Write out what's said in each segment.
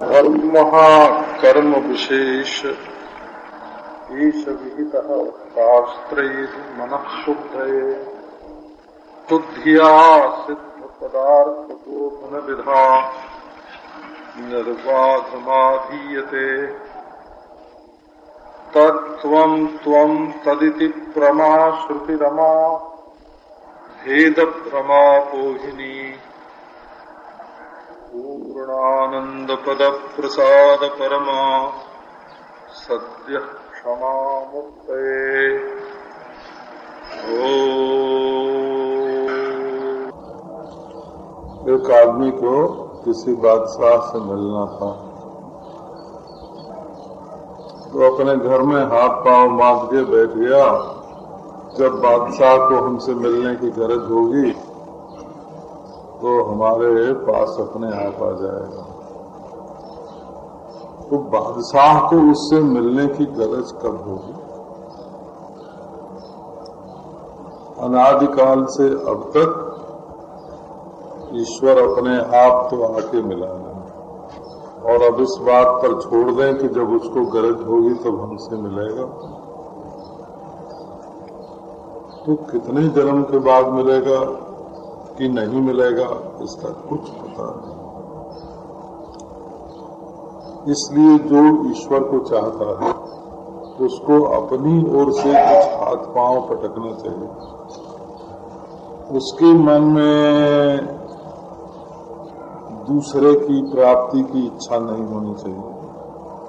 कर्म विशेष ईश विहित शास्त्र मन शुद्ध शुद्धिया सिद्ध पदार्थ बोधन विधा निर्बाधमाधीयते तत्त्वं त्वं तदिति प्रमा श्रुतिरमा भेद भ्रमा पूर्णानंद पद प्रसाद परमा सद्य क्षमा मुक्त एक आदमी को किसी बादशाह से मिलना था। तो अपने घर में हाथ पाँव बाँध के बैठ गया। जब बादशाह को हमसे मिलने की गरज होगी हमारे पास अपने आप आ जाएगा। तो बादशाह को उससे मिलने की गरज कब होगी? अनादिकाल से अब तक ईश्वर अपने आप तो आके मिला नहीं और अब इस बात पर छोड़ दें कि जब उसको गरज होगी तब हमसे मिलेगा। तो कितने जन्म के बाद मिलेगा? कि नहीं मिलेगा, इसका कुछ पता नहीं। इसलिए जो ईश्वर को चाहता है, उसको अपनी ओर से कुछ हाथ पाँव पटकना चाहिए। उसके मन में दूसरे की प्राप्ति की इच्छा नहीं होनी चाहिए।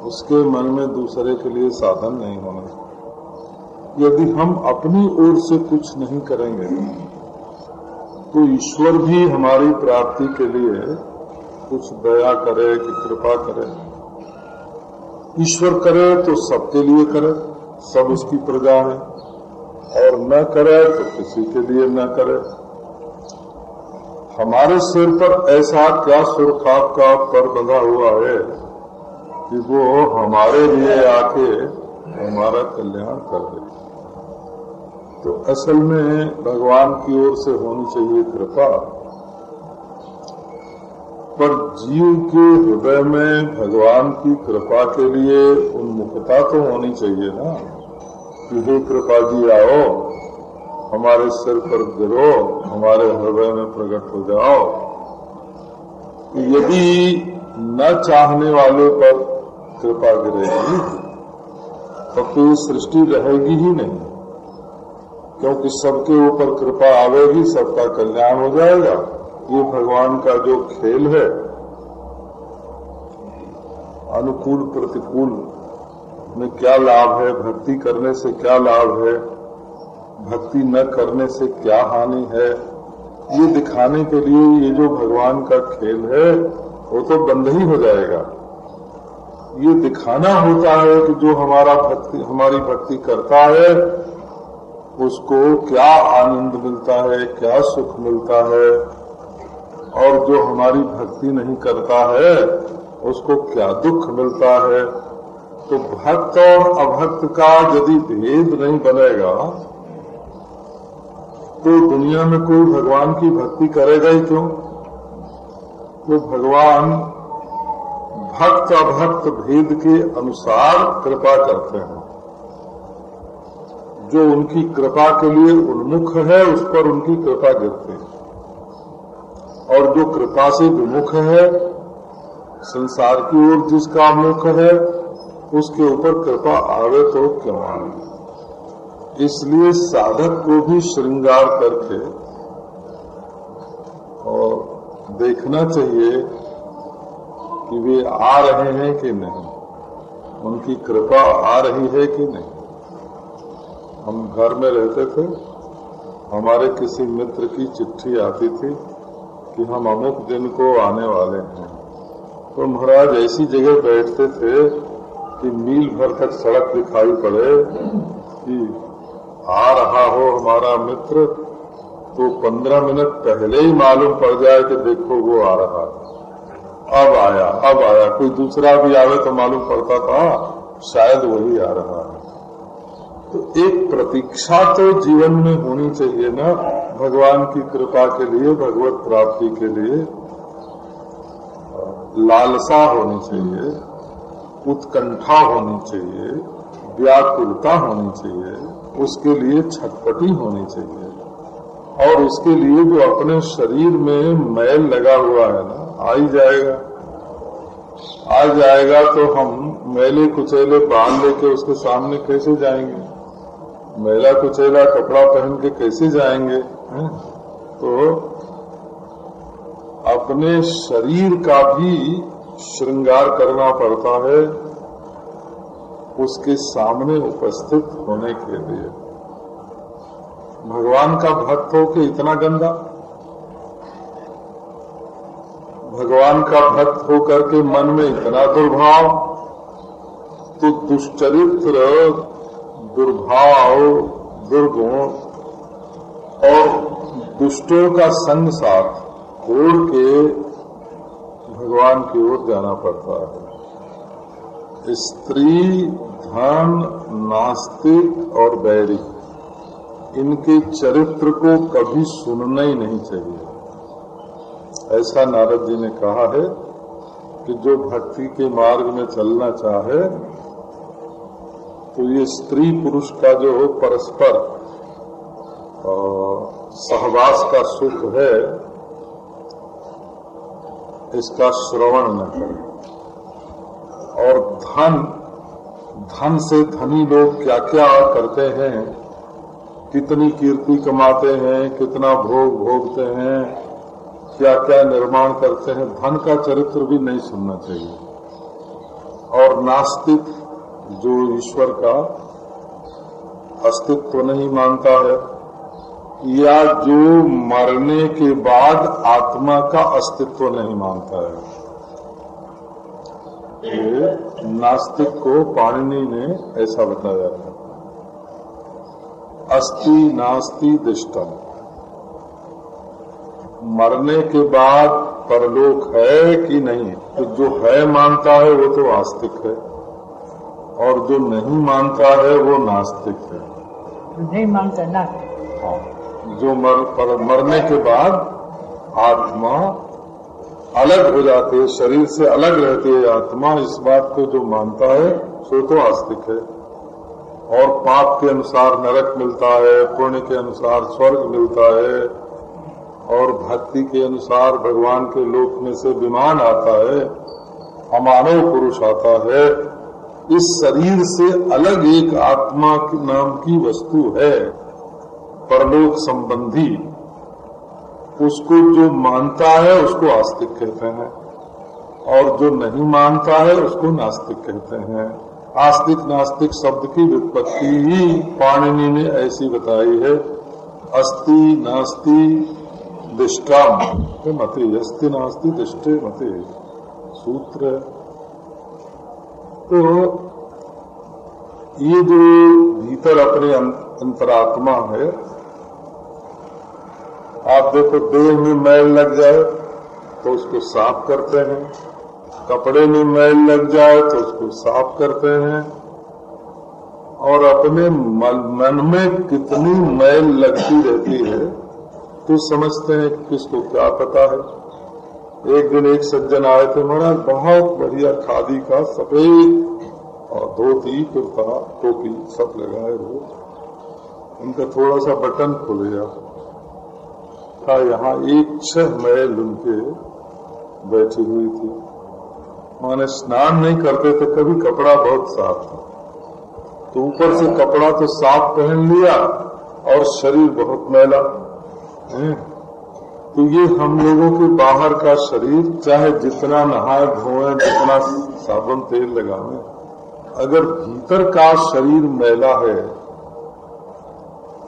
उसके मन में दूसरे के लिए साधन नहीं होना। यदि हम अपनी ओर से कुछ नहीं करेंगे तो ईश्वर भी हमारी प्राप्ति के लिए कुछ दया करे, कि कृपा करे। ईश्वर करे तो सबके लिए करे, सब उसकी प्रजा है। और न करे तो किसी के लिए न करे। हमारे सिर पर ऐसा क्या सुरखाप का पर बंधा हुआ है, कि वो हमारे लिए आके हमारा कल्याण कर दे। तो असल में भगवान की ओर से होनी चाहिए कृपा। पर जीव के हृदय में भगवान की कृपा के लिए उन्मुखता तो होनी चाहिए ना। कि हे कृपा जी आओ, हमारे सिर पर गिरो, हमारे हृदय में प्रकट हो जाओ। यदि न चाहने वाले पर कृपा गिरेगी, तब तो सृष्टि रहेगी ही नहीं। क्योंकि सबके ऊपर कृपा आवेगी सबका कल्याण हो जाएगा। ये भगवान का जो खेल है, अनुकूल प्रतिकूल में क्या लाभ है, भक्ति करने से क्या लाभ है, भक्ति न करने से क्या हानि है, ये दिखाने के लिए ये जो भगवान का खेल है, वो तो बंद ही हो जाएगा। ये दिखाना होता है कि जो हमारा भक्ति, हमारी भक्ति करता है उसको क्या आनंद मिलता है, क्या सुख मिलता है? और जो हमारी भक्ति नहीं करता है, उसको क्या दुख मिलता है? तो भक्त और अभक्त का यदि भेद नहीं बनेगा तो दुनिया में कोई भगवान की भक्ति करेगा ही क्यों? तो भगवान भक्त अभक्त भेद के अनुसार कृपा करते हैं। जो उनकी कृपा के लिए उन्मुख है, उस पर उनकी कृपा गिरती है। और जो कृपा से विमुख है, संसार की ओर जिसका मुख है, उसके ऊपर कृपा आवे तो क्यों आवे इसलिए साधक को भी श्रृंगार करके और देखना चाहिए कि वे आ रहे हैं कि नहीं। उनकी कृपा आ रही है कि नहीं? हम घर में रहते थे, हमारे किसी मित्र की चिट्ठी आती थी कि हम अमुक दिन को आने वाले हैं। तो महाराज ऐसी जगह बैठते थे कि मील भर तक सड़क दिखाई पड़े कि आ रहा हो हमारा मित्र तो पंद्रह मिनट पहले ही मालूम पड़ जाए कि देखो वो आ रहा है। अब आया अब आया, कोई दूसरा भी आवे तो मालूम पड़ता था, शायद वही आ रहा है। तो एक प्रतीक्षा तो जीवन में होनी चाहिए ना, भगवान की कृपा के लिए, भगवत प्राप्ति के लिए। लालसा होनी चाहिए, उत्कंठा होनी चाहिए, व्याकुलता होनी चाहिए, उसके लिए छटपटी होनी चाहिए। और उसके लिए जो अपने शरीर में मैल लगा हुआ है ना, आ ही जाएगा। आ जाएगा तो हम मैले कुचेले बाँध लेके उसके सामने कैसे जाएँगे? मेला कुचेला कपड़ा पहन के कैसे जाएँगे? है? तो अपने शरीर का भी श्रृंगार करना पड़ता है उसके सामने उपस्थित होने के लिए। भगवान का भक्त हो के इतना गंदा? भगवान का भक्त होकर के मन में इतना दुर्भाव? तो दुष्चरित्र दुर्भाव, दुर्गुण और दुष्टों का संग साथ छोड़ के भगवान की ओर जाना पड़ता है। स्त्री, धन, नास्तिक और बैरी इनके चरित्र को कभी सुनना ही नहीं चाहिए। ऐसा नारद जी ने कहा है कि जो भक्ति के मार्ग में चलना चाहे तो ये स्त्री पुरुष का जो हो परस्पर सहवास का सुख है, इसका श्रवण न करें। और धन धन से धनी लोग क्या क्या करते हैं, कितनी कीर्ति कमाते हैं, कितना भोग भोगते हैं क्या क्या निर्माण करते हैं, धन का चरित्र भी नहीं सुनना चाहिए। और नास्तिक जो ईश्वर का अस्तित्व नहीं मानता है, या जो मरने के बाद आत्मा का अस्तित्व नहीं मानता है। ये नास्तिक को पाणिनि ने ऐसा बताया है अस्ति नास्ति दिष्टम। मरने के बाद परलोक है कि नहीं? तो जो है मानता है, वो तो आस्तिक है। और जो नहीं मानता है वो नास्तिक है। नहीं मानता ना। हाँ। जो मर, पर, मरने के बाद आत्मा अलग हो जाते है शरीर से अलग रहती है आत्मा इस बात को जो मानता है सो तो आस्तिक है। और पाप के अनुसार नरक मिलता है पुण्य के अनुसार स्वर्ग मिलता है और भक्ति के अनुसार भगवान के लोक में से विमान आता है अमानव पुरुष आता है। इस शरीर से अलग एक आत्मा के नाम की वस्तु है, परलोक संबंधी। उसको जो मानता है, उसको आस्तिक कहते हैं। और जो नहीं मानता है, उसको नास्तिक कहते हैं। आस्तिक नास्तिक शब्द की व्युत्पत्ति ही पाणिनि ने ऐसी बताई है, अस्ति नास्ति दिष्टाम। मते अस्ति नास्ति दिष्टे मते। सूत्र है तो ये जो भीतर अपने अंतरात्मा है, आप देखो देह में मैल लग जाए तो उसको साफ़ करते हैं, कपड़े में मैल लग जाए तो उसको साफ़ करते हैं, और अपने मन में कितनी मैल लगती रहती है तो समझते हैं किसको क्या पता है। एक दिन एक सज्जन आए थे महाराज बहुत बढ़िया खादी का सफ़ेद और धोती, कुर्ता, टोपी सब लगाए हो उनका थोड़ा सा बटन खुल गया। था यहाँ एक छह मैल उनके बैठी हुई थी। माने स्नान नहीं करते थे, कभी कपड़ा बहुत साफ़ था। तो ऊपर से कपड़ा तो साफ़ पहन लिया और शरीर बहुत मैला। है? तो ये हम लोगों के बाहर का शरीर चाहे जितना नहाए धोए, जितना साबुन, तेल लगावे, अगर भीतर का शरीर मैला है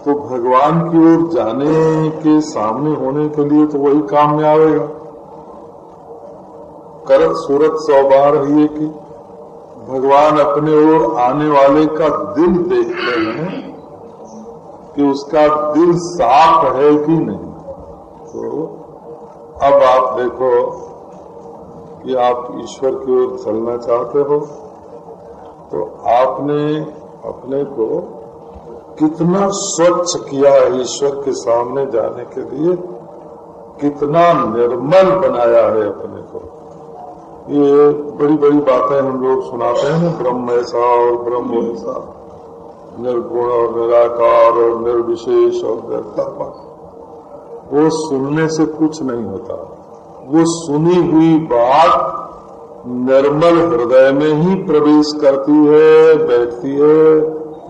तो भगवान की ओर जाने के सामने होने के लिए तो वही काम में आवेगा। कर सूरत सौ बार है कि भगवान अपने ओर आने वाले का दिल देखते हैं कि उसका दिल साफ़ है कि नहीं। तो अब आप देखो कि आप ईश्वर की ओर चलना चाहते हो। तो आपने अपने को कितना स्वच्छ किया है ईश्वर के सामने जाने के लिए। कितना निर्मल बनाया है अपने को। ये बड़ी बड़ी बातें हम लोग सुनाते हैं ब्रह्म ऐसा और ब्रह्म ऐसा निर्गुण और निराकार और निर्विशेष और निर्कर्मक वो सुनने से कुछ नहीं होता। वो सुनी हुई बात निर्मल हृदय में ही प्रवेश करती है, बैठती है,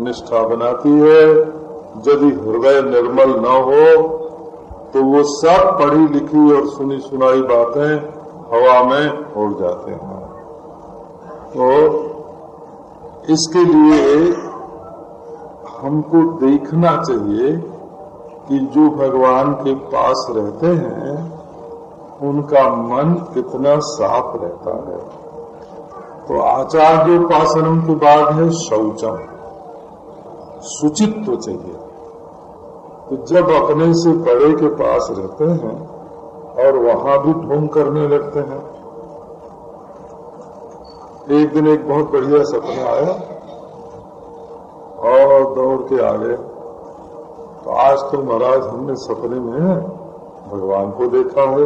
निष्ठा बनाती है। यदि हृदय निर्मल न हो तो वो सब पढ़ी लिखी और सुनी सुनाई बातें हवा में उड़ जाते हैं। तो इसके लिए हमको देखना चाहिए कि जो भगवान के पास रहते हैं, उनका मन कितना साफ़ रहता है। तो आचार्योपासनम के बाद है शौचम सुचित्व चाहिए। तो जब अपने से बड़े के पास रहते हैं और वहाँ भी ढोंग करने लगते हैं। एक दिन एक बहुत बढ़िया सपना आया और दौड़ के आ गए। तो आज तो महाराज हमने सपने में भगवान को देखा है।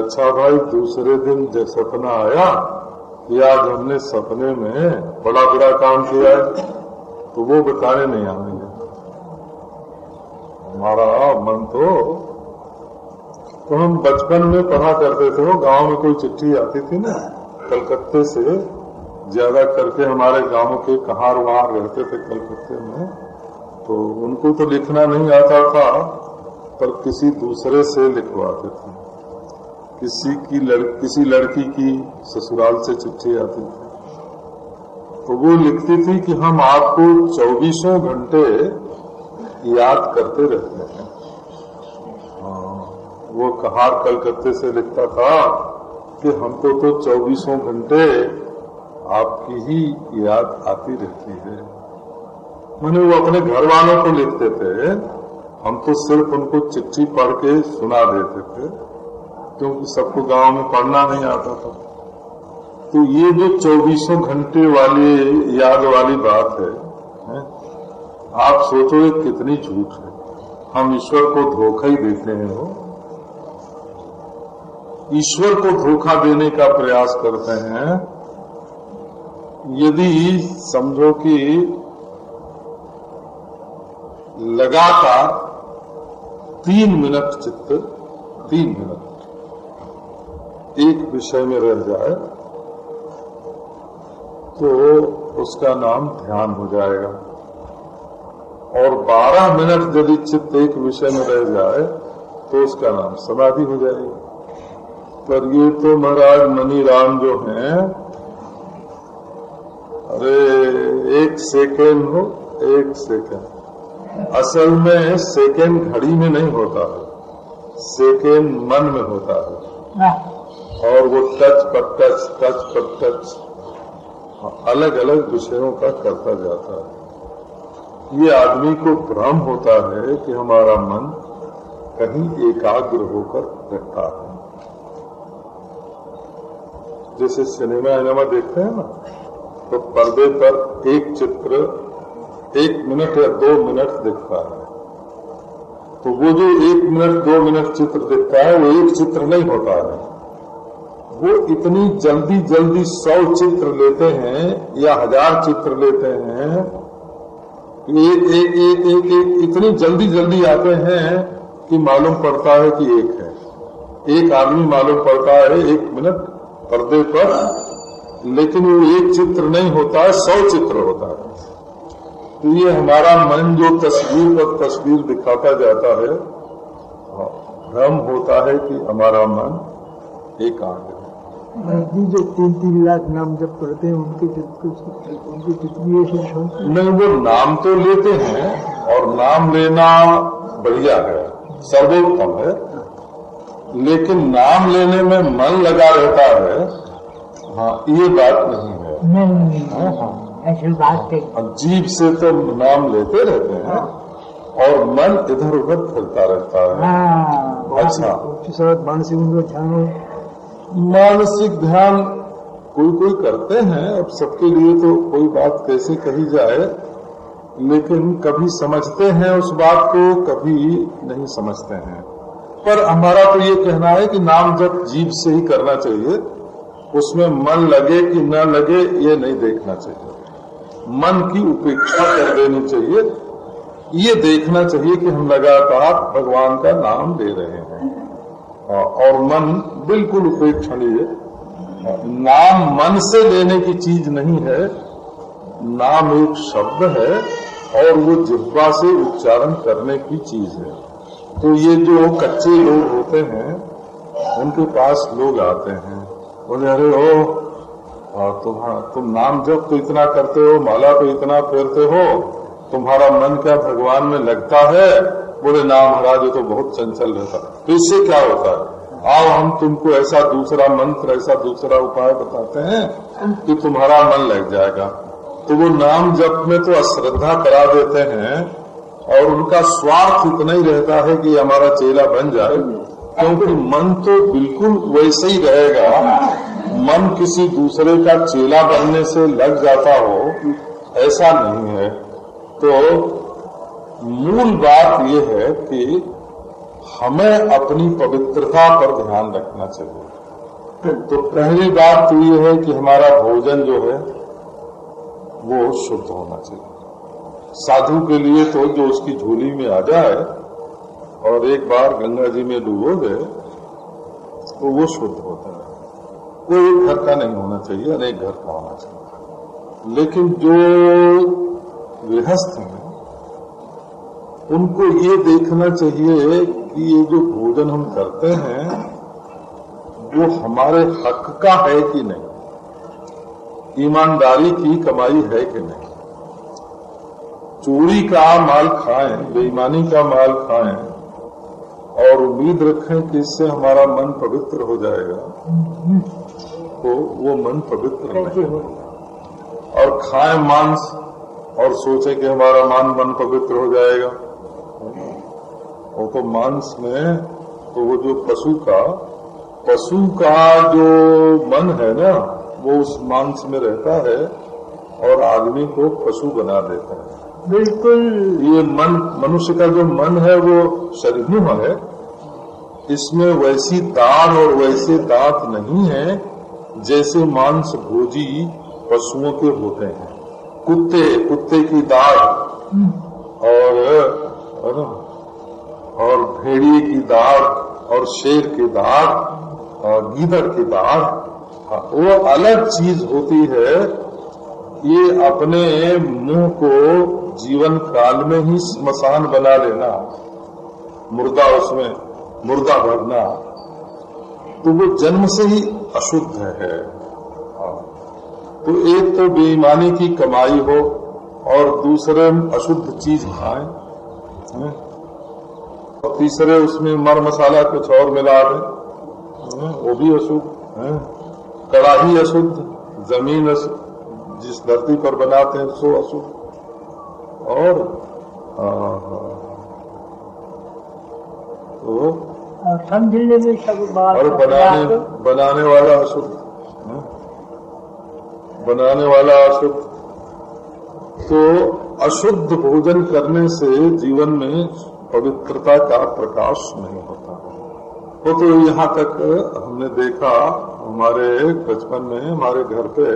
अच्छा भाई, दूसरे दिन जब सपना आया कि आज हमने सपने में बड़ा बड़ा काम किया है तो वो बताने नहीं आएँगे हमारा मन तो तो हम बचपन में पढ़ा करते थे, वो गाँव में कोई चिट्ठी आती थी ना, कलकत्ते से, ज़्यादा करके हमारे गाँव के कहार रहते थे कलकत्ते में। तो उनको तो लिखना नहीं आता था पर किसी दूसरे से लिखवाते थे। किसी की लड़, किसी लड़की की ससुराल से चिट्ठी आती थी। तो वो लिखती थी कि हम आपको चौबीसों घंटे याद करते रहते हैं। हाँ, वो कहार कलकत्ते से लिखता था कि हमको तो चौबीसों घंटे आपकी ही याद आती रहती है। मैंने वो अपने घर वालों को लिखते थे हम तो सिर्फ़ उनको चिट्ठी पढ़ के सुना देते थे क्योंकि सबको गाँव में पढ़ना नहीं आता था। तो ये जो चौबीसों घंटे वाली याद वाली बात है, है आप सोचो ये कितनी झूठ है। हम ईश्वर को धोखा ही देते हैं वो। ईश्वर को धोखा देने का प्रयास करते हैं। यदि समझो कि लगातार तीन मिनट चित्त, तीन मिनट। एक विषय में रह जाए तो उसका नाम ध्यान हो जाएगा। और 12 मिनट यदि चित्त एक विषय में रह जाए तो उसका नाम समाधि हो जाएगी। पर ये तो महाराज मनी राम जो हैं, अरे, एक सेकेंड हो, एक सेकेंड। असल में सेकेंड घड़ी में नहीं होता है सेकेंड मन में होता है। हाँ, और वो टच पर टच टच पर टच अलग अलग विषयों का करता जाता है। ये आदमी को भ्रम होता है कि हमारा मन कहीं एकाग्र होकर रहता है। जैसे सिनेमा सिनेमा देखते हैं ना तो पर्दे पर एक चित्र एक मिनट या दो मिनट दिखता है। तो वो जो एक मिनट, दो मिनट चित्र दिखता है, वो एक चित्र नहीं होता है। वो इतनी जल्दी जल्दी सौ चित्र लेते हैं या हज़ार चित्र लेते हैं, एक एक एक एक एक, इतनी जल्दी जल्दी आते हैं कि मालूम पड़ता है कि एक है। एक आदमी मालूम पड़ता है एक मिनट पर्दे पर, लेकिन वो एक चित्र नहीं होता है सौ चित्र होता है। तो ये हमारा मन जो तस्वीर पर तस्वीर दिखाता जाता है हाँ, भ्रम होता है कि हमारा मन एकाग्र है। जी जो तीन तीन लाख नाम जब करते हैं उनके उनके शौक नहीं वो नाम तो लेते हैं और नाम लेना बढ़िया है सर्वोत्तम है। लेकिन नाम लेने में मन लगा रहता है हाँ ये बात नहीं है। नहीं। हाँ, हाँ। ऐसी बात है जीव से तो नाम लेते रहते हैं और मन इधर उधर फिरता रहता है। हाँ। अच्छा। मानसिक ध्यान मानसिक ध्यान कोई कोई करते हैं अब सबके लिए तो कोई बात कैसे कही जाए लेकिन कभी समझते हैं उस बात को कभी नहीं समझते हैं। पर हमारा तो ये कहना है कि नाम जब जीव से ही करना चाहिए उसमें मन लगे कि न लगे ये नहीं देखना चाहिए। मन की उपेक्षा कर देनी चाहिए। ये देखना चाहिए कि हम लगातार भगवान का नाम ले रहे हैं। और मन बिल्कुल उपेक्षणीय नाम मन से लेने की चीज़ नहीं है। नाम एक शब्द है और वो जिब्बा से उच्चारण करने की चीज़ है। तो ये जो कच्चे लोग होते हैं, उनके पास लोग आते हैं। बोले, अरे ओ तुम तुम नाम जब तो इतना करते हो, माला तो इतना फेरते हो, तुम्हारा मन क्या भगवान में लगता है? बोले, ना महाराज तो बहुत चंचल रहता तो इससे क्या होता है? आओ, हम तुमको ऐसा दूसरा मंत्र, ऐसा दूसरा उपाय बताते हैं, कि तुम्हारा मन लग जाएगा। तो वो नाम जप में तो अश्रद्धा करा देते हैं, और उनका स्वार्थ इतना ही रहता है कि हमारा चेला बन जाए। क्योंकि मन तो बिल्कुल वैसे ही रहेगा। मन किसी दूसरे का चेला बनने से लग जाता हो, ऐसा नहीं है। तो मूल बात यह है कि हमें अपनी पवित्रता पर ध्यान रखना चाहिए। तो पहली बात तो ये है कि हमारा भोजन जो है, वो शुद्ध होना चाहिए। साधु के लिए तो जो उसकी झोली में आ जाए, और एक बार गंगा जी में डूबो दे तो वो शुद्ध होता है। एक घर का नहीं होना चाहिए अनेक घर का होना चाहिए। लेकिन जो गृहस्थ हैं, उनको ये देखना चाहिए कि ये जो भोजन हम करते हैं, वो हमारे हक का है कि नहीं? ईमानदारी की कमाई है कि नहीं? चोरी का माल खाएँ, बेईमानी का माल खाएँ, और उम्मीद रखें कि इससे हमारा मन पवित्र हो जाएगा। तो वो मन पवित्र नहीं और खाए मांस और सोचे कि हमारा मान मन पवित्र हो जाएगा। वो तो मांस में तो वो जो पशु का पशु का जो मन है ना वो उस मांस में रहता है और आदमी को पशु बना देता है। बिल्कुल। ये मन मनुष्य का जो मन है वो शरीर है। इसमें वैसी दाढ़ और वैसे दांत नहीं है। जैसे मांस भोजी पशुओं के होते हैं। कुत्ते कुत्ते की दाढ़ और और भेड़िए की दाढ़ और शेर की दाढ़ और गीदड़ की दाढ़ वो अलग चीज़ होती है ये अपने मुँह को जीवन काल में ही स्मशान बना लेना, मुर्दा उसमें, मुर्दा भरना। तो वो जन्म से ही अशुद्ध है। हाँ। तो एक तो बेईमानी की कमाई हो और दूसरे अशुद्ध चीज़ खाएँ और तीसरे उसमें मर मसाला कुछ और मिला दे वो भी अशुद्ध कड़ाही अशुद्ध, ज़मीन अशुद्ध जिस धरती पर बनाते हैं सो अशुद्ध। और तो समझने में सब बात और बनाने बनाने वाला अशुद्ध बनाने वाला अशुद्ध तो अशुद्ध भोजन करने से जीवन में पवित्रता का प्रकाश नहीं होता। वो तो यहाँ तक हमने देखा हमारे बचपन में हमारे घर पे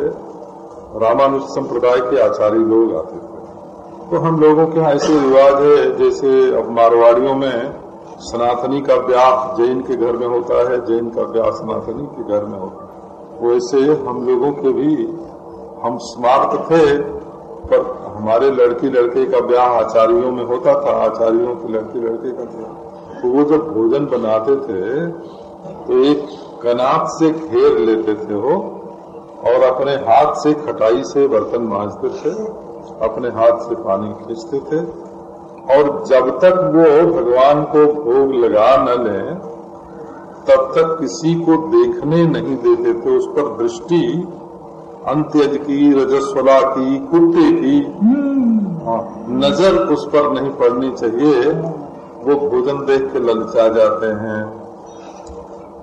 रामानुज संप्रदाय के आचार्य लोग आते थे। तो हम लोगों के यहाँ ऐसे रिवाज है जैसे अब मारवाड़ियों में सनातनी का ब्याह जैन के घर में होता है, जैन का ब्याह सनातनी के घर में होता है। वैसे हम लोगों के भी हम स्मार्ट थे, पर हमारे लड़की लड़के का ब्याह आचार्यों में होता था, आचार्यों की लड़की लड़के का ब्याह। तो वो जब भोजन बनाते थे तो एक कनात से घेर लेते थे वो, और अपने हाथ से खटाई से बर्तन मांजते थे, अपने हाथ से पानी खींचते थे और जब तक वो भगवान को भोग लगा न ले तब तक किसी को देखने नहीं देते थे उस पर दृष्टि अंत्यज की रजस्वला की कुत्ते की हाँ, नज़र उस पर नहीं पड़नी चाहिए। वो भोजन देख के ललचा जाते हैं।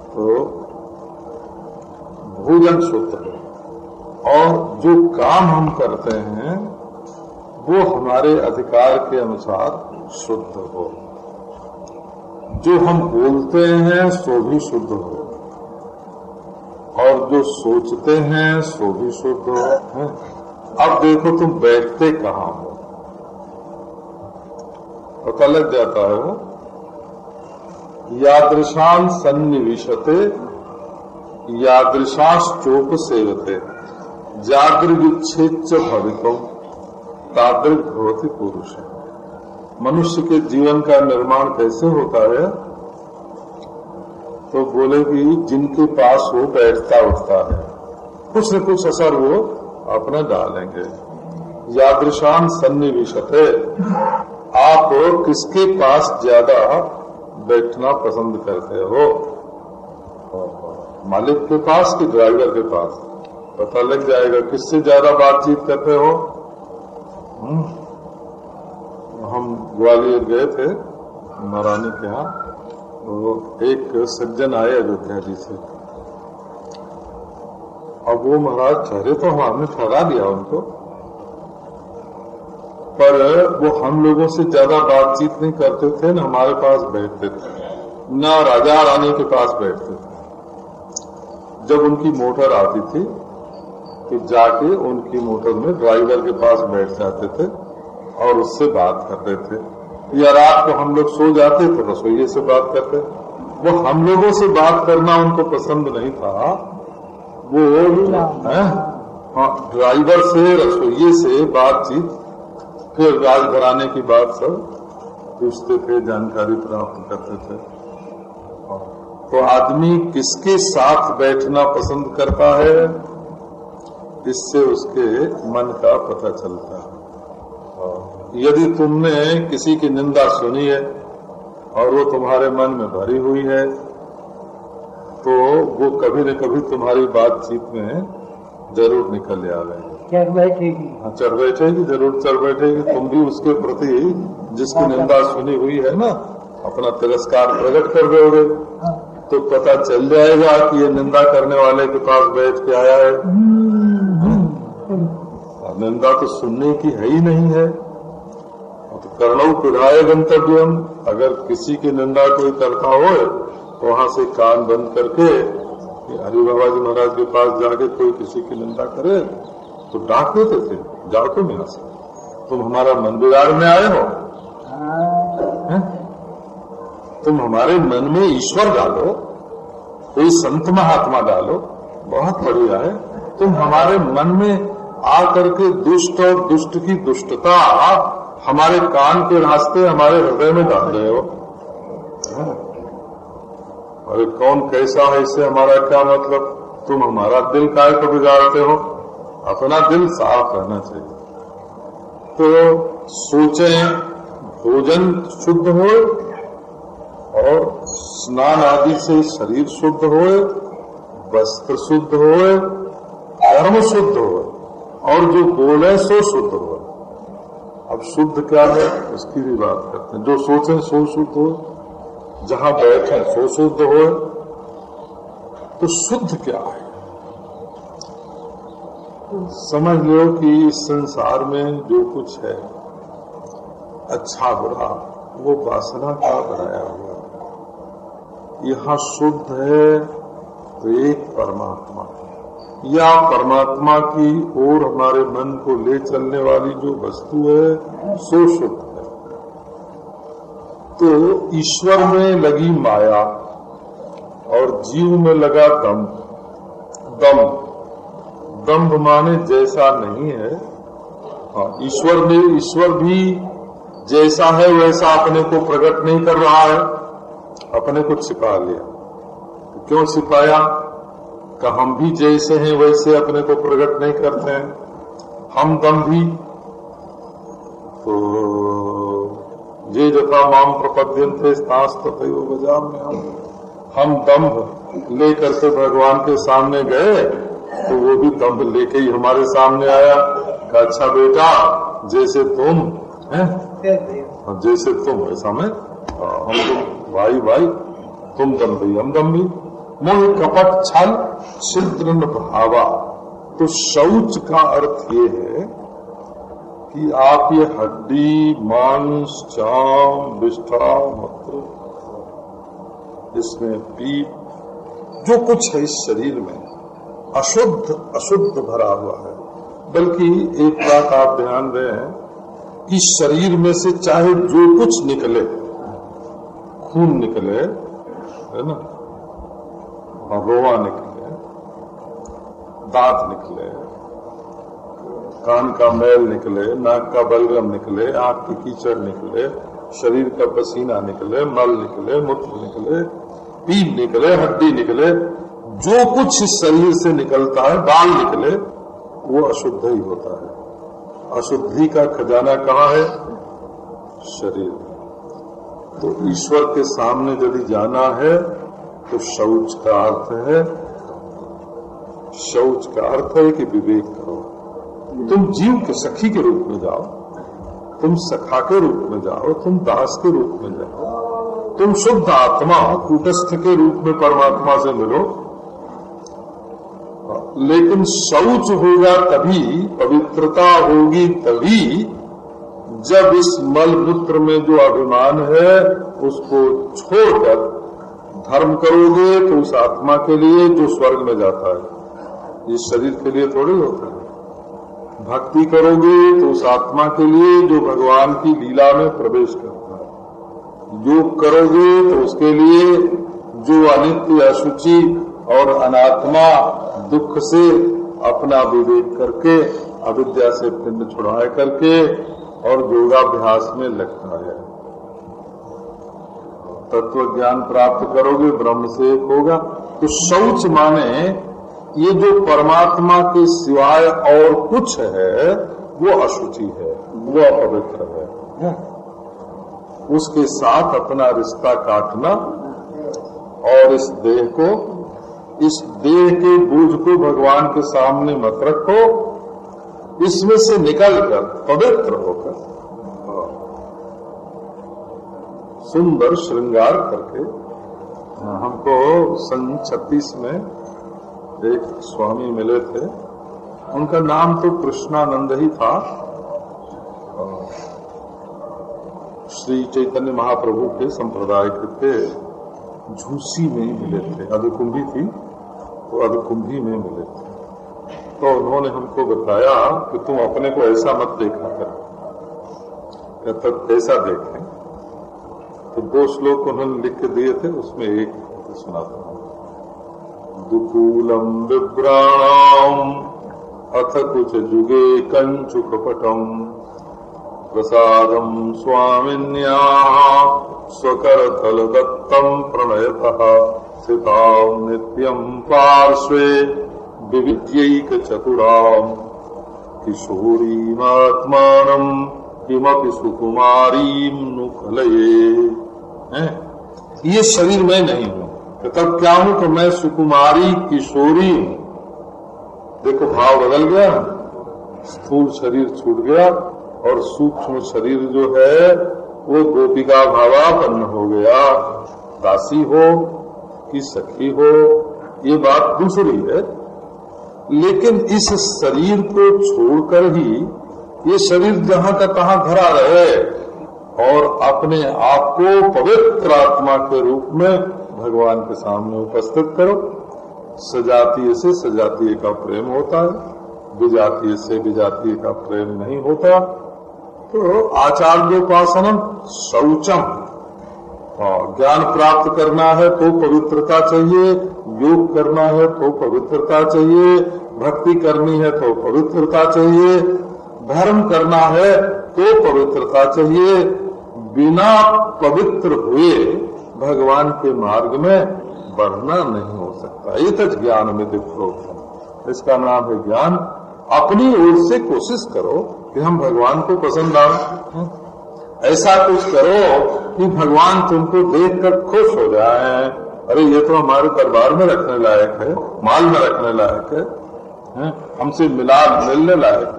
तो भोजन सूत्र। और जो काम हम करते हैं वो हमारे अधिकार के अनुसार शुद्ध हो। जो हम बोलते हैं, सो भी शुद्ध हो। और जो सोचते हैं, सो भी शुद्ध हो। हैं? अब देखो तुम बैठते कहाँ हो? पता लग जाता है। वो यादृशान सन्निविशते यादृशाश्चोप सेवते जागृच्छेच भवितो तादृग भवती पुरुष है। मनुष्य के जीवन का निर्माण कैसे होता है? तो बोले कि जिनके पास वो बैठता उठता है, कुछ न कुछ असर वो अपना डालेंगे। यादृशान सन्निविशते, आप किसके पास ज़्यादा बैठना पसंद करते हो? मालिक के पास कि ड्राइवर के पास? पता लग जाएगा किससे ज़्यादा बातचीत करते हो। हम ग्वालियर गए थे महारानी के यहाँ। तो एक सज्जन आए अयोध्या जी से। अब वो महाराज ठहरे तो हमने ठहरा दिया उनको। पर वो हम लोगों से ज़्यादा बातचीत नहीं करते थे, न हमारे पास बैठते थे, न राजा रानी के पास बैठते थे। जब उनकी मोटर आती थी तो जाके उनकी मोटर में ड्राइवर के पास बैठ जाते थे और उससे बात करते थे। या रात को हम लोग सो जाते तो रसोइये से बात करते। वो हम लोगों से बात करना उनको पसंद नहीं था। वो हाँ? ड्राइवर से, रसोइये से बातचीत, फिर राजघराने की बात सब पूछते थे, जानकारी प्राप्त करते थे। तो आदमी किसके साथ बैठना पसंद करता है? इससे उसके मन का पता चलता है। यदि तुमने किसी की निंदा सुनी है और वो तुम्हारे मन में भरी हुई है तो वो कभी न कभी तुम्हारी बातचीत में ज़रूर निकल आवेगी चढ़ बैठेगी। हाँ चढ़ बैठेगी ज़रूर चढ़ बैठेगी। तुम भी उसके प्रति जिसकी निंदा सुनी हुई है ना अपना तिरस्कार प्रकट कर दोगे तो पता चल जाएगा कि ये निंदा करने वाले के पास बैठ के आया है। और निंदा तो सुनने की है ही नहीं है। तो कर्णव पिधाय गंतव्यम। अगर किसी की निंदा कोई करता हो तो वहाँ से कान बंद करके हरि बाबा जी महाराज के पास जाके कोई किसी की निंदा करे तो डांट देते थे। जाओ यहाँ से। तुम हमारा मन बिगाड़ में आए हो। हैं? तुम हमारे मन में ईश्वर डालो, कोई संत महात्मा डालो। बहुत बढ़िया है। तुम हमारे मन में आकर के दुष्ट और दुष्ट की दुष्टता हमारे कान के रास्ते, हमारे हृदय में डाल रहे हो। अरे कौन कैसा है इससे हमारा क्या मतलब? तुम हमारा दिल काय को बिगाड़ते हो? अपना दिल साफ़ रहना चाहिए। तो सोचें, भोजन शुद्ध हो और स्नान आदि से शरीर शुद्ध हो वस्त्र शुद्ध हो कर्म शुद्ध हो और जो बोले सो शुद्ध हो। अब शुद्ध क्या है? उसकी भी बात करते हैं। जो सोचें सो शुद्ध हो। जहाँ बैठे सो शुद्ध हो। तो शुद्ध क्या है? समझ लो कि इस संसार में जो कुछ है अच्छा बुरा, वो वासना का बनाया हुआ यहाँ शुद्ध है तो एक परमात्मा या परमात्मा की ओर हमारे मन को ले चलने वाली जो वस्तु है, सो शुद्ध है। तो ईश्वर में लगी माया और जीव में लगा दम। दम। दम्भ माने जैसा नहीं है। हाँ ईश्वर ने ईश्वर भी जैसा है, वैसा अपने को प्रकट नहीं कर रहा है। अपने को छिपा लिया। क्यों छिपाया? कि हम भी जैसे हैं, वैसे अपने को प्रकट नहीं करते हैं। हम दम भी। तो ये जथा माम प्रपद्यन थे बजाम में हम हम दम्भ लेकर के भगवान के सामने गए तो वो भी दम्भ लेके ही हमारे सामने आया। अच्छा बेटा, जैसे तुम हैं जैसे तुम, ऐसा मैं हम तुम भाई भाई, तुम दम्भी हम दम्भी मोह कपट छल छिद्र भावा। तो शौच का अर्थ ये है कि आप ये हड्डी, मांस, चाम, विष्ठा, मूत्र इसमें पीप जो कुछ है इस शरीर में, अशुद्ध अशुद्ध भरा हुआ है। बल्कि एक बात आप ध्यान दें कि शरीर में से चाहे जो कुछ निकले, खून निकले, है ना? रोवा निकले, दांत निकले, कान का मैल निकले, नाक का बलगम निकले, आँख की कीचड़ निकले, शरीर का पसीना निकले, मल निकले, मूत्र निकले, पीप निकले, हड्डी निकले, जो कुछ शरीर से निकलता है, बाल निकले, वो अशुद्ध ही होता है। अशुद्धि का खजाना कहाँ है? शरीर। तो ईश्वर के सामने यदि जाना है तो शौच का अर्थ है, शौच का अर्थ है कि विवेक करो। तुम जीव के सखी के रूप में जाओ, तुम सखा के रूप में जाओ, तुम दास के रूप में जाओ, तुम शुद्ध आत्मा, कूटस्थ के रूप में परमात्मा से मिलो। लेकिन शौच होगा तभी, पवित्रता होगी तभी, जब इस मल मूत्र में जो अभिमान है, उसको छोड़कर धर्म करोगे तो उस आत्मा के लिए, जो स्वर्ग में जाता है, इस शरीर के लिए थोड़ी होता है। भक्ति करोगे तो उस आत्मा के लिए, जो भगवान की लीला में प्रवेश करता है। योग करोगे तो उसके लिए, जो अनित्य, अशुचि और अनात्मा, दुख से अपना विवेक करके, अविद्या से पिंड छुड़ाए करके, और योगाभ्यास में लगता है। तत्व ज्ञान प्राप्त करोगे, ब्रह्म से एक होगा। तो शौच माने, ये जो परमात्मा के सिवाय और कुछ है, वो अशुचि है, वो अपवित्र है। उसके साथ अपना रिश्ता काटना और इस देह को, इस देह के बोझ को भगवान के सामने मत रखो। इसमें से निकलकर पवित्र होकर सुंदर श्रृंगार करके हमको सन छत्तीस में एक स्वामी मिले थे। उनका नाम तो कृष्णानंद ही था। श्री चैतन्य महाप्रभु के संप्रदाय के थे झूसी में ही मिले थे। अधकुंभी थी तो अधकुंभी में मिले थे। तो उन्होंने हमको बताया कि तुम अपने को ऐसा मत देखा कर। कैसा देखें? तो दो श्लोक उन्होंने लिख के दिए थे, उसमें एक सुनाता हूँ दुकूलम विभ्राणाम, अथ कुछ जुगे कंचुकपटम प्रसादम स्वामिन्या, स्वकरतल दत्तम प्रणयतः। स्थिता नित्यम पार्श्वे विविध्यैक चतुराम किशोरीमात्मानम किमपि नुकलये ये शरीर में नहीं हूँ। तो तब क्या हूँ तो मैं सुकुमारी किशोरी हूँ? देखो, भाव बदल गया। स्थूल शरीर छूट गया और सूक्ष्म शरीर जो है, वो गोपिका भावापन्न हो गया। दासी हो कि सखी हो, ये बात दूसरी है। लेकिन इस शरीर को छोड़कर ही ये शरीर जहाँ का तहां भरा रहे और अपने आप को पवित्र आत्मा के रूप में भगवान के सामने उपस्थित करो। सजातीय से सजातीय का प्रेम होता है, विजातीय से विजातीय का प्रेम नहीं होता। तो आचार्योपासनम शौचम। ज्ञान प्राप्त करना है तो पवित्रता चाहिए, योग करना है तो पवित्रता चाहिए, भक्ति करनी है तो पवित्रता चाहिए धर्म करना है तो पवित्रता चाहिए। बिना पवित्र हुए भगवान के मार्ग में बढ़ना नहीं हो सकता। ये तो ज्ञान में दिखो। इसका नाम है ज्ञान। अपनी ओर से कोशिश करो कि हम भगवान को पसंद आए ऐसा कुछ करो कि भगवान तुमको देखकर खुश हो जाए। अरे, ये तो हमारे दरबार में रखने लायक है, माल में रखने लायक है हमसे मिला मिलने लायक